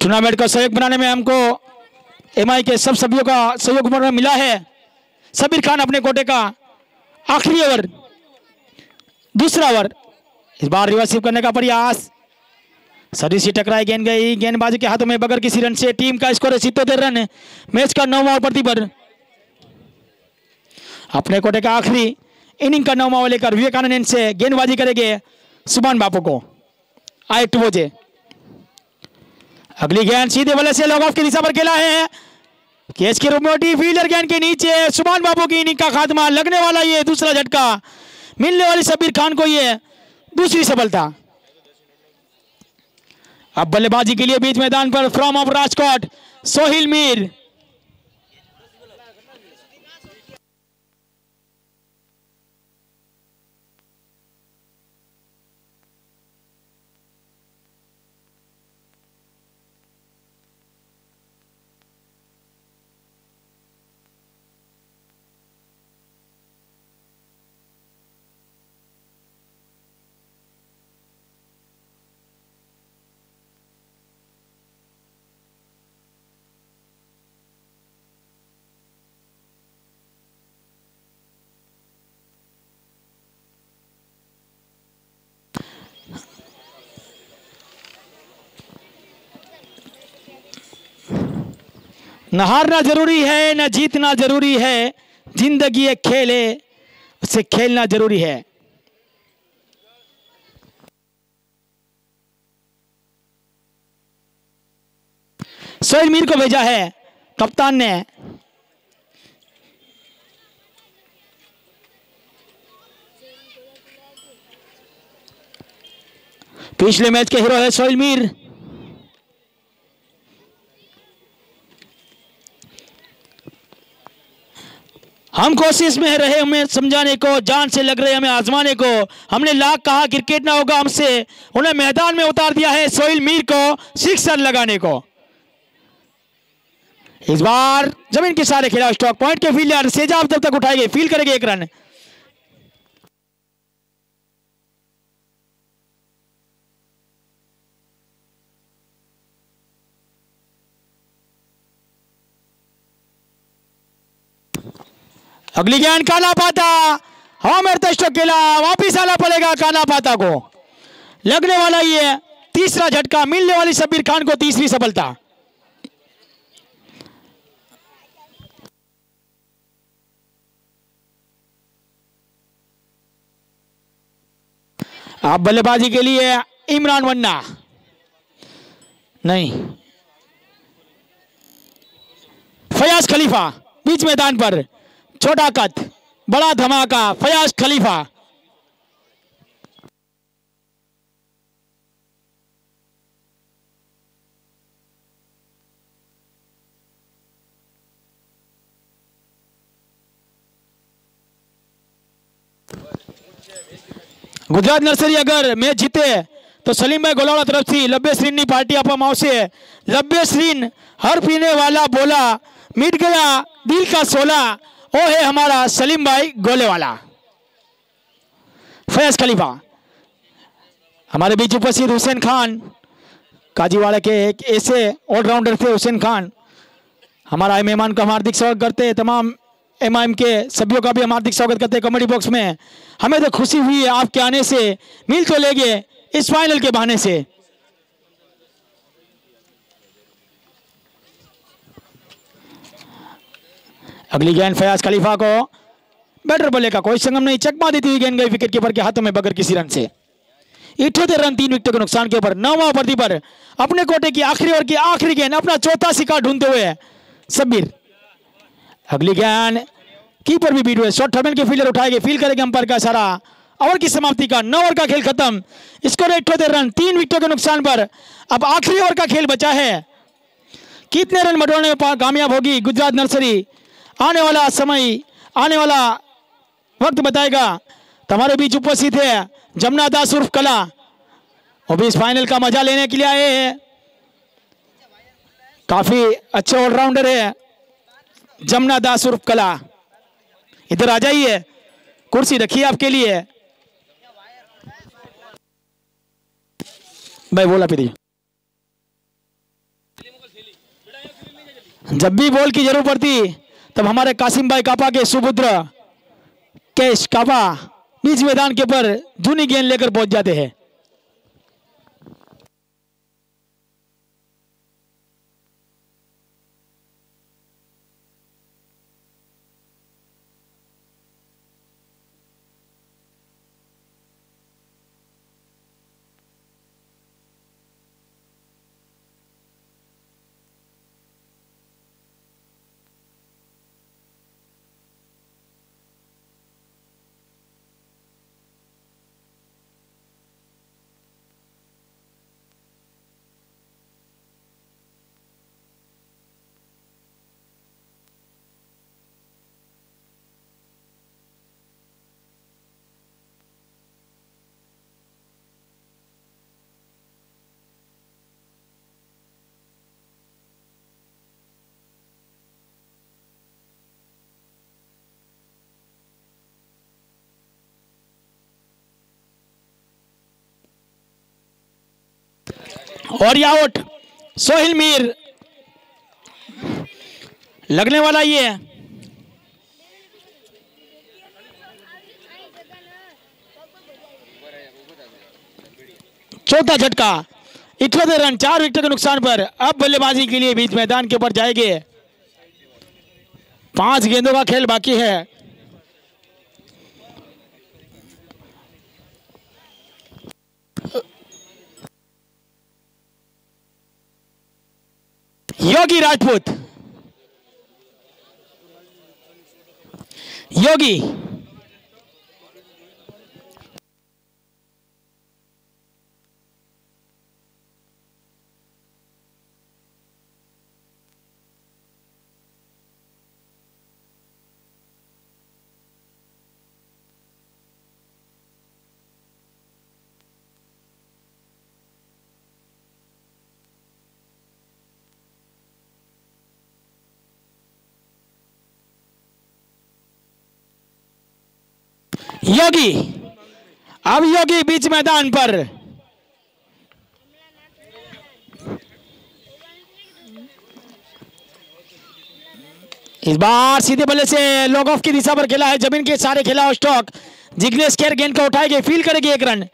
टूर्नामेंट का सहयोग बनाने में हमको एमआई के सब सभ्यों का सहयोग मिला है। सबीर खान अपने कोटे का आखिरी ओवर, दूसरा ओवर। इस बार रिवर्सिव करने का प्रयास। सदी से टकराई गेंद गई। गेंदबाजी के हाथों में बगैर किसी रन से टीम का स्कोर है सितोतेर रन। मैच का नौवा ओवर प्रति पर। अपने कोटे का आखिरी इनिंग का नौवा लेकर विवेकानंद से गेंदबाजी करेंगे सुभान बापू को। आए टुवोजे अगली गेंद सीधे बल्ले से लॉग ऑफ़ की दिशा पर खेला है। कैच की रोमोटी फील्डर गेंद के नीचे सुभान बाबू की इनिंग का खात्मा। लगने वाला ये दूसरा झटका। मिलने वाली शबीर खान को ये दूसरी सफलता। अब बल्लेबाजी के लिए बीच मैदान पर फ्रॉम ऑफ़ राजकोट सोहिल मीर न हारना ज़रूरी है, न जीतना ज़रूरी है। ज़िंदगी एक खेल है, उसे खेलना ज़रूरी है। सोहेल मीर को भेजा है, कप्तान ने। पिछले मैच के हीरो है सोहेल मीर। हम कोशिश में रहे, हमें समझाने को, जान से लग रहे, हमें आजमाने को। हमने लाख कहा, क्रिकेट ना होगा हमसे। उन्हें मैदान में उतार दिया है सोहिल मीर को, सिक्स रन लगाने को। इस बार ज़मीन के सारे खिलाफ स्टॉक पॉइंट के फील्डर सेजाब जब तक उठाएँगे फील करेंगे एक रन। अगली गेंद काना पाता। हवा में टेस्ट केला, वापिस आना पड़ेगा काला पाता को। लगने वाला ये तीसरा झटका, मिलने वाली शब्बीर खान को तीसरी सफलता। आप बल्लेबाजी के लिए इमरान वन्ना। नहीं। फयाज खलीफा, बीच मैदान पर। छोटा कद बड़ा धमाका फयाज खलीफा गुजरात नर्सरी अगर मैच जीते तो सलीम भाई गोलावड़ा तरफ से लब्बे श्रीन ની પાર્ટી આપવામાં આવશે લબ્બે શ્રીન हर पीने वाला बोला मिट गया दिल का ओ है हमारा सलीम भाई गोले वाला फैज खलीफा। हमारे बीच उपस्थित हुसैन खान, काजीवाड़ा के एक ऐसे ऑलराउंडर थे हुसैन खान। हमारा मेहमान का हम हार्दिक स्वागत करते हैं, तमाम एम के सभ्यों का भी हम हार्दिक स्वागत करते हैं कॉमेडी बॉक्स में। हमें तो खुशी हुई है, आपके आने से, मिल तो ले गए इस फाइनल के बहाने से। अगली गेंद फयाज खलीफा को। बैटर बल्ले का कोई संगम नहीं। चकमा देती हुई गेंद गई विकेट कीपर के हाथों में बगैर किसी रन से। इठोतेर रन तीन विकेटों के नुकसान के ऊपर नौवा वर्दी पर अपने कोटे की आखिरी ओवर की आखिरी गेंद, अपना चौथा शिकार ढूंढते हुए सब्बीर अगली गेंद कीपर भी बीट हुए। शॉर्ट टर्मिनल के फील्डर उठाएँगे फील करेंगे अंपायर का सारा। ओवर की समाप्ति का नौ ओवर का खेल खत्म। स्कोर इठोतेर रन तीन विकेटों के नुकसान पर। अब आखिरी ओवर का खेल बचा है। कितने रन बटोरने में कामयाब होगी गुजरात नर्सरी? आने वाला समय, आने वाला वक्त बताएगा। तुम्हारे बीच उपस्थित है जमुना दास उर्फ़ कला। वो भी इस फाइनल का मज़ा लेने के लिए आए हैं। काफ़ी अच्छे ऑलराउंडर है जमुना दास उर्फ़ कला। इधर आ जाइए, कुर्सी रखिए आपके लिए। भाई बोला फिर। जब भी बॉल की ज़रूरत पड़ती तब हमारे कासिम भाई कापा के सुपुत्र कैश कापा बीच मैदान के ऊपर जूनी गेंद लेकर पहुँच जाते हैं। और ये आउट सोहिल मीर। लगने वाला ये है। चौथा झटका। इकहत्तर रन, चार विकेट के नुकसान पर अब बल्लेबाजी के लिए बीच मैदान के ऊपर जाएँगे। पाँच गेंदों का खेल बाकी है। योगी राजपूत। योगी योगी, अब योगी बीच मैदान पर। इस बार सीधे बल्ले से लॉग ऑफ़ की दिशा पर खेला है। ज़मीन के सारे खेला और स्टॉक जिग्नेश केयर गेंद को उठाएँगे फील करेगी एक रन।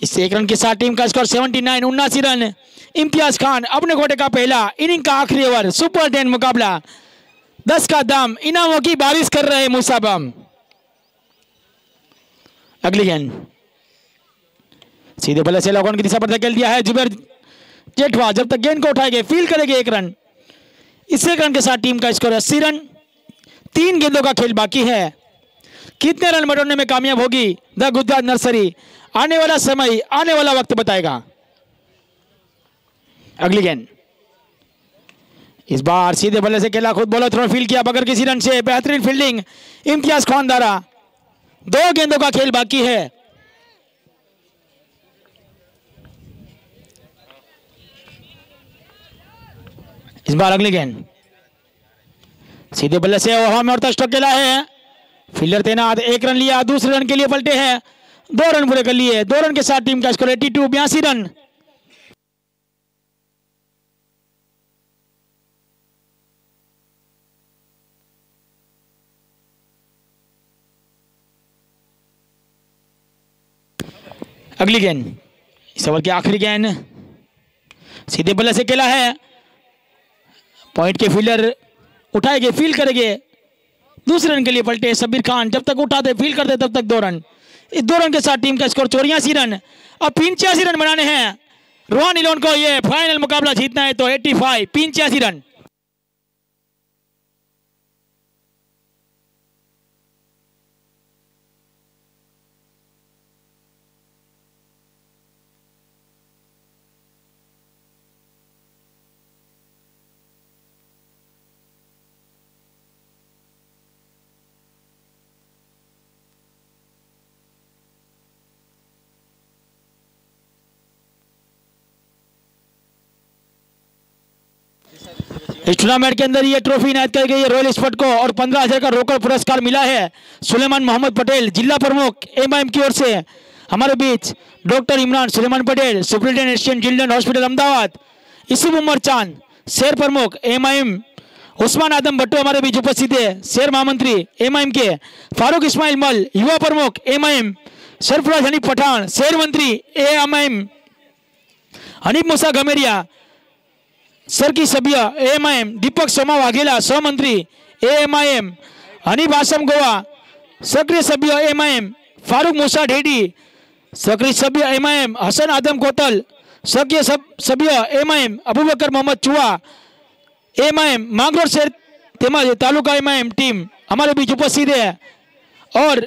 इस एक रन के साथ टीम का स्कोर 79 उन्नासी रन। इम्तियाज़ खान अपने घोटे का पहला इनिंग का आखिरी ओवर सुपर टेन मुकाबला। दस का दाम, इनामों की बारिश कर रहे मुसाबम अगली गेंद। सीधे बल्ले से लॉकऑन की दिशा पर धकेल दिया है जुबेर जेठवा। जब तक गेंद को उठाएँगे फील करेंगे एक रन। इस एक रन के साथ टीम का स्कोर अस्सी रन। तीन गेंदों का खेल बाकी है। कितने रन बटोरने में कामयाब होगी द गुजरात नर्सरी? आने वाला समय, आने वाला वक्त बताएगा। अगली गेंद। इस बार सीधे बल्ले से खेला, खुद बॉलर थ्रो फील किया, बगैर किसी रन से। बेहतरीन फील्डिंग इम्तियाज़ खान द्वारा। दो गेंदों का खेल बाकी है। इस बार अगली गेंद। सीधे बल्ले से हवा में और स्ट्रोक खेला है। फील्डर तैनात, एक रन लिया, दूसरे रन के लिए पलटे हैं। दो रन पूरे कर लिए, दो रन के साथ टीम का स्कोर एटी टू, बयासी रन। अगली गेंद। ओवर की आखिरी गेंद। सीधे बल्ले से खेला है। पॉइंट के फील्डर उठाएँगे फील करेंगे। दूसरे रन के लिए पलटे सबीर खान। जब तक उठाते फील करते, तब तक दो रन। इस दो रन के साथ टीम का स्कोर चौरासी रन। अब पिंचासी रन बनाने हैं। रोहन इलोन को ये फाइनल मुकाबला जीतना है तो 85 पिंचासी रन। इस टूर्नामेंट के अंदर ये ट्रॉफी इनायत कर गई है रॉयल स्पोर्ट को और पंद्रह हज़ार का रोकड़ पुरस्कार मिला है सुलेमान मोहम्मद पटेल, जिला प्रमुख एम की ओर से। हमारे बीच doctor Imran Suleman Patel, superintendent Asian children hospital Ahmedabad इसी उमर चाँद, शेर प्रमुख एम उस्मान आदम भट्टो हमारे बीच उपस्थित है। शेर महामंत्री एम के, फारूक इस्माइल मल, युवा प्रमुख M I M Sarfaraz Hanif Pathan, शेर मंत्री ए हनीफ मूसा गमेरिया सर की सभ्य एएमआईएम दीपक सोमा वाघेला सहमंत्री एएमआईएम हनीफ आसम गोवा सक्रिय सभ्य एमआईएम फारूक मूसा ढेडी सक्रिय सभ्य एमआईएम हसन आदम कोतल सक्रिय सब सभ्य एमआईएम अबूबकर मोहम्मद चुआ एमआईएम मांगरोड शहर તેમજ તાલુકા એમઆઈએમ ટીમ हमारे बीच उपस्थित है और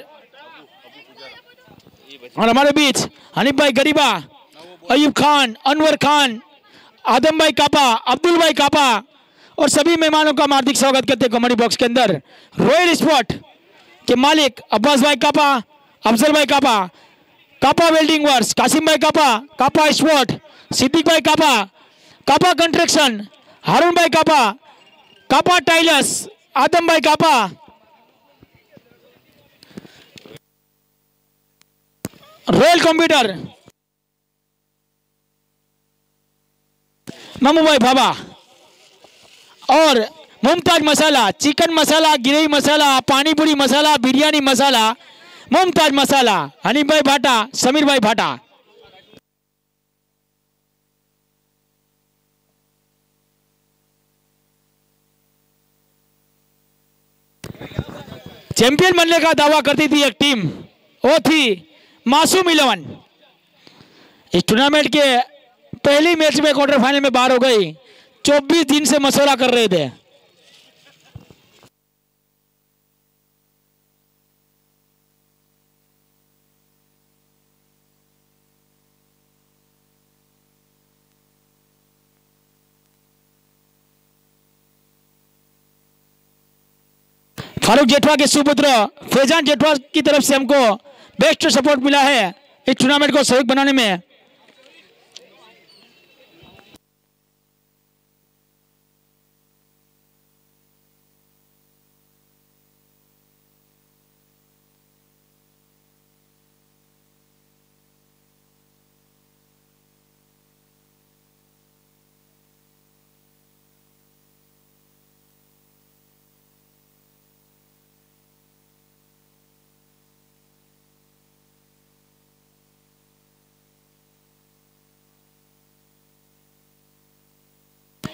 और हमारे बीच हनीफ भाई गरीबा अयूब खान अनवर खान आदम भाई कापा, अब्दुल भाई कापा और सभी मेहमानों का हार्दिक स्वागत करते हैं कॉमेडी बॉक्स के अंदर। रॉयल स्पॉट के मालिक अब्बास भाई कापा, अफजल भाई कापा कापा वेल्डिंग वर्क्स कासिम भाई कापा कापा स्पॉट सिद्दीक भाई कापा कापा कंस्ट्रक्शन हारून भाई कापा कापा टाइलर्स आदम भाई कापा। रॉयल कंप्यूटर ममूभाई भाभा और मुमताज़ मसाला, चिकन मसाला गिरई मसाला, पानीपुरी मसाला, बिरयानी मसाला, मुमताज़ मसाला, हनीफ भाई भाटा, समीर भाई भाटा। चैंपियन बनने का दावा करती थी एक टीम, वो थी मासूम इलेवन। इस टूर्नामेंट के पहली मैच में क्वार्टर फाइनल में बाहर हो गई। 24 दिन से मशवरा कर रहे थे। फारूक जेठवा के सुपुत्र, फैजान जेठवा की तरफ़ से हमको बेस्ट सपोर्ट मिला है इस टूर्नामेंट को सहयोग बनाने में।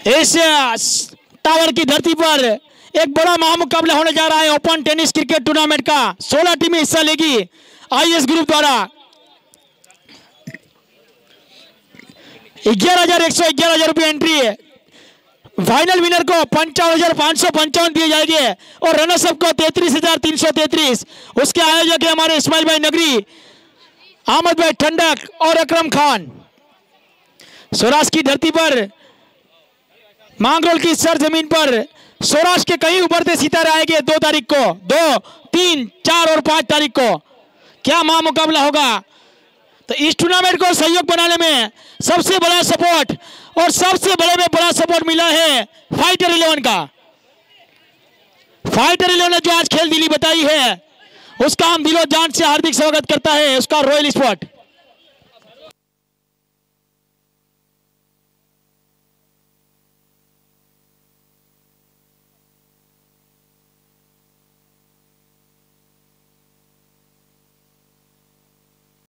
इस टावर की धरती पर एक बड़ा महामुकाबला होने जा रहा है ओपन टेनिस क्रिकेट टूर्नामेंट का। 16 टीमें हिस्सा लेगी आईएस ग्रुप द्वारा। ग्यारह हज़ार एक सौ ग्यारह हज़ार रुपये एंट्री है फाइनल विनर को पंचावन हज़ार पाँच सौ पंचावन दिए जाएँगे और रनर्स अप को तैतीस हज़ार तीन सौ तैतीस। उसके आयोजक है हमारे इस्माइल भाई नगरी, अहमद भाई ठंडक और अकरम खान। स्वराज की धरती पर मांगरोल की सर ज़मीन पर सौराष्ट्र के कई उभरते सितारे आएँगे दो तारीख को, दो, तीन, चार और पाँच तारीख को। क्या महा मुकाबला होगा? तो इस टूर्नामेंट को सहयोग बनाने में सबसे बड़ा सपोर्ट और सबसे बड़े में बड़ा सपोर्ट मिला है फाइटर इलेवन का। फाइटर इलेवन ने जो आज खेल दिली बताई है, उसका हम दिलो जान से हार्दिक स्वागत करता है, उसका रॉयल स्पॉट